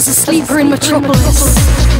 as a sleeper in Metropolis.